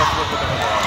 have to look at